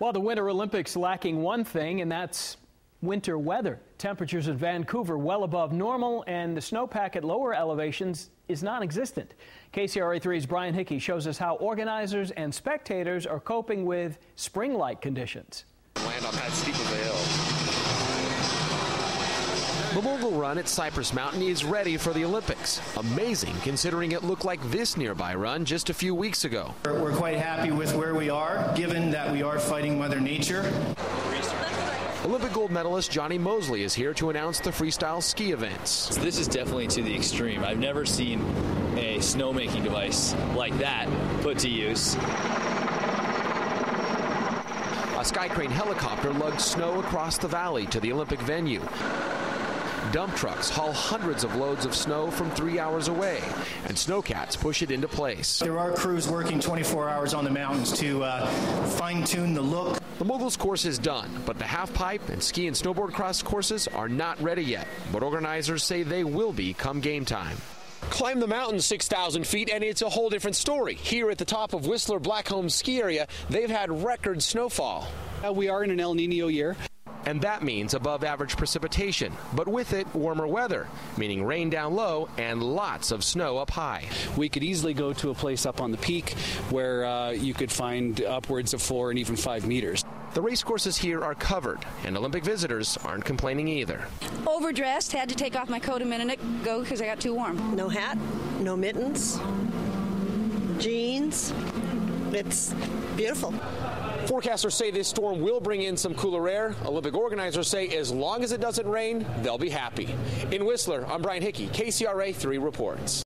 Well, the Winter Olympics lacking one thing, and that's winter weather. Temperatures in Vancouver well above normal, and the snowpack at lower elevations is non existent. KCRA 3's Brian Hickey shows us how organizers and spectators are coping with spring like conditions. Land on that steep of a hill. The mogul run at Cypress Mountain is ready for the Olympics. Amazing considering it looked like this nearby run just a few weeks ago. We're quite happy with where we are, given that we are fighting Mother Nature. Olympic gold medalist Jonny Moseley is here to announce the freestyle ski events. This is definitely to the extreme. I've never seen a snowmaking device like that put to use. A Skycrane helicopter lugged snow across the valley to the Olympic venue. Dump trucks haul hundreds of loads of snow from three hours away, and snowcats push it into place. There are crews working 24 hours on the mountains to uh, fine tune the look. The Moguls course is done, but the half pipe and ski and snowboard cross courses are not ready yet. But organizers say they will be come game time. Climb the mountain 6,000 feet, and it's a whole different story. Here at the top of Whistler Blackcomb ski area, they've had record snowfall. Uh, we are in an El Nino year and that means above average precipitation, but with it, warmer weather, meaning rain down low and lots of snow up high. We could easily go to a place up on the peak where uh, you could find upwards of four and even five meters. The race courses here are covered, and Olympic visitors aren't complaining either. Overdressed, had to take off my coat a minute ago because I got too warm. No hat, no mittens, jeans. It's beautiful. Forecasters say this storm will bring in some cooler air. Olympic organizers say as long as it doesn't rain, they'll be happy. In Whistler, I'm Brian Hickey, KCRA 3 reports.